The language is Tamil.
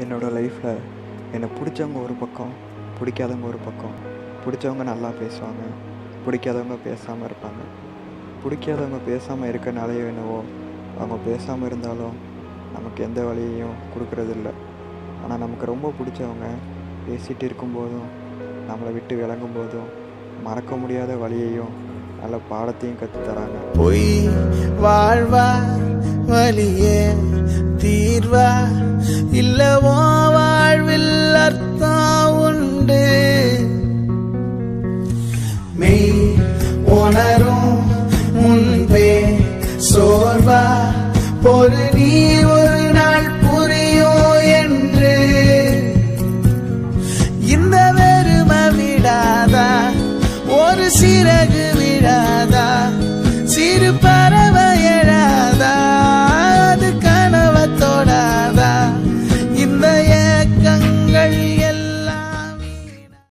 என்னோடய லைஃப்பில் என்னை பிடிச்சவங்க ஒரு பக்கம் பிடிக்காதவங்க ஒரு பக்கம். பிடிச்சவங்க நல்லா பேசுவாங்க பிடிக்காதவங்க பேசாமல் இருப்பாங்க. பிடிக்காதவங்க பேசாமல் இருக்கனாலேயோ என்னவோ அவங்க பேசாமல் இருந்தாலும் நமக்கு எந்த வழியையும் கொடுக்கறதில்ல. ஆனால் நமக்கு ரொம்ப பிடிச்சவங்க பேசிகிட்டு இருக்கும்போதும் நம்மளை விட்டு விளங்கும் போதும் மறக்க முடியாத வழியையும் நல்ல பாடத்தையும் கற்றுத் தராங்க. பொய் வாழ்வா வழியே தீர்வா கர்த்தா உண்டு. மெய் உணரும் முன்பே சோர்வா. பொறு நீ ஒரு நாள் புரியோ என்று. இந்த வெறுமை விடாதா? ஒரு சிறகு விடாதா? சிறு பறவை எழாதா? அது கனவத்தோடாதா இந்த ஏக்கங்கள் day.